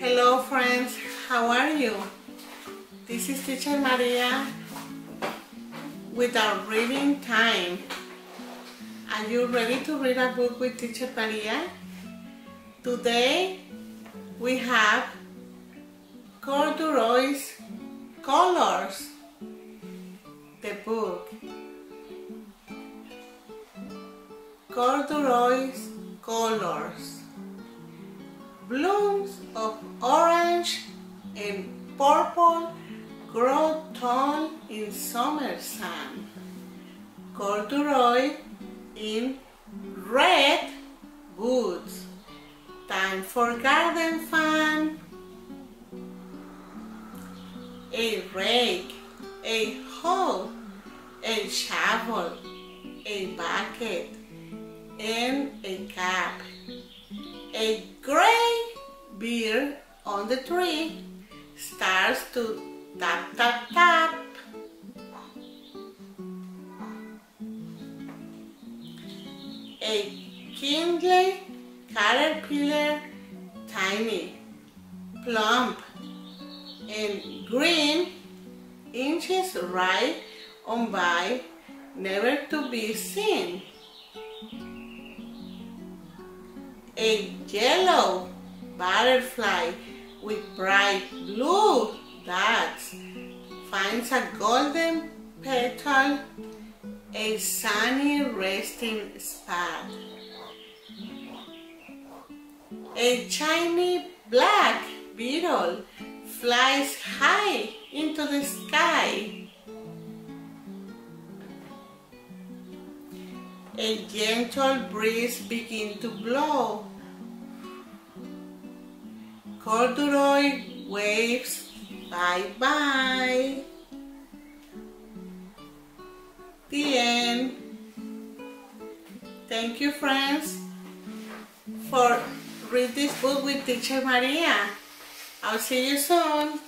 Hello friends, how are you? This is Teacher Maria with our reading time. Are you ready to read a book with Teacher Maria? Today we have Corduroy's Colors, the book. Corduroy's Colors blooms of orange and purple grow tall in summer sun. Corduroy in red woods. Time for garden fun. A rake, a hoe, a shovel, a bucket, and a cap. On the tree starts to tap tap tap. A kindly caterpillar, tiny, plump, and green, inches right on by, never to be seen. A yellow butterfly with bright blue dots finds a golden petal, a sunny resting spot. A shiny black beetle flies high into the sky. A gentle breeze begins to blow Corduroy waves bye-bye. The end. Thank you friends for read this book with Teacher Maria. I'll see you soon.